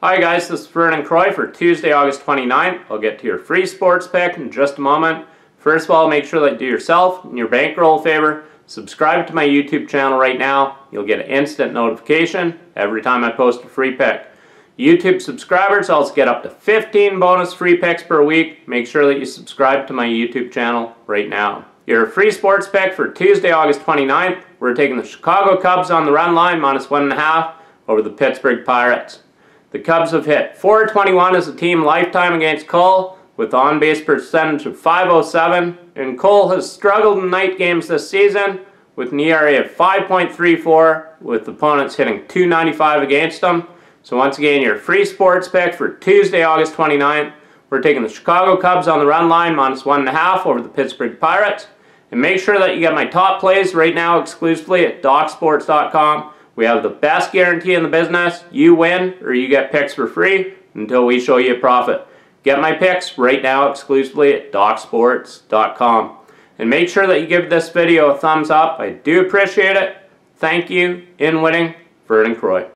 Hi guys, this is Vernon Croy for Tuesday, August 29th. I'll get to your free sports pick in just a moment. First of all, make sure that you do yourself and your bankroll a favor. Subscribe to my YouTube channel right now. You'll get an instant notification every time I post a free pick. YouTube subscribers also get up to 15 bonus free picks per week. Make sure that you subscribe to my YouTube channel right now. Your free sports pick for Tuesday, August 29th. We're taking the Chicago Cubs on the run line, minus one and a half, over the Pittsburgh Pirates. The Cubs have hit 421 as a team lifetime against Cole with on-base percentage of 507 and Cole has struggled in night games this season with an ERA of 5.34 with opponents hitting 295 against them. So once again your free sports pick for Tuesday August 29th. We're taking the Chicago Cubs on the run line minus one and a half over the Pittsburgh Pirates. And make sure that you get my top plays right now exclusively at DocSports.com. We have the best guarantee in the business. You win or you get picks for free until we show you a profit. Get my picks right now exclusively at DocSports.com. And make sure that you give this video a thumbs up. I do appreciate it. Thank you. In winning, Vernon Croy.